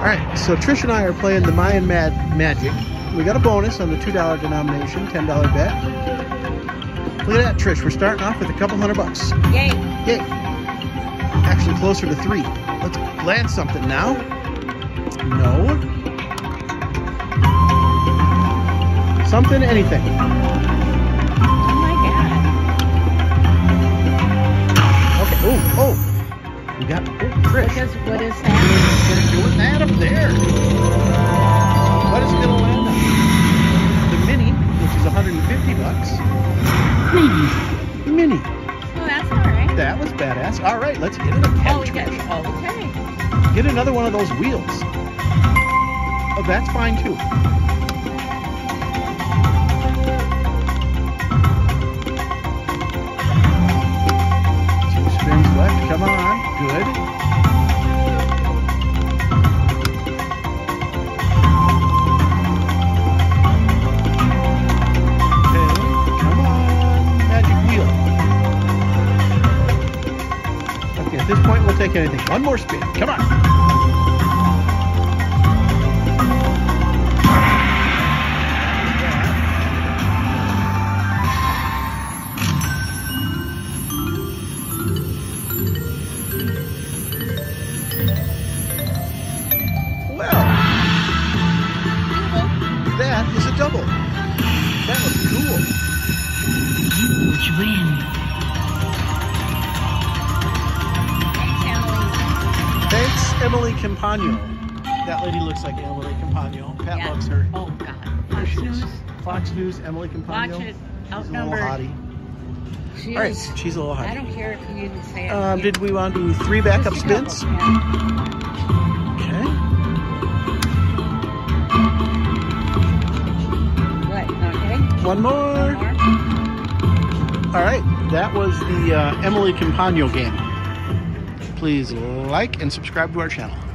All right, so Trish and I are playing the Mayan Mad Magic. We got a bonus on the $2 denomination, $10 bet. Look at that, Trish. We're starting off with a couple hundred bucks. Yay. Yay. Actually closer to three. Let's land something now. No. Something, anything. Oh my god. Okay, oh, oh. We got, oh, Trish. is, what is that? Bucks. Mini. Mini. Oh, that's alright. That was badass. All right, let's get it again. Oh, we got, okay. Get another one of those wheels. Oh, that's fine too. Two spins left. Come on. Good. Take anything. One more spin. Come on. Well, that is a double. That was cool. Huge win. Emily. Compagno. That lady looks like Emily Compagno. Pat Yeah. loves her. Oh god. Fox. News. Fox News, Emily Compagno. Watch it. She's a little hottie. She All right, is. she's a little I don't care if you even say it. Um, did we want to do three backup just a couple, spins? Okay. What? Okay. One more. One more. All right, that was the uh, Emily Compagno game. Please like and subscribe to our channel.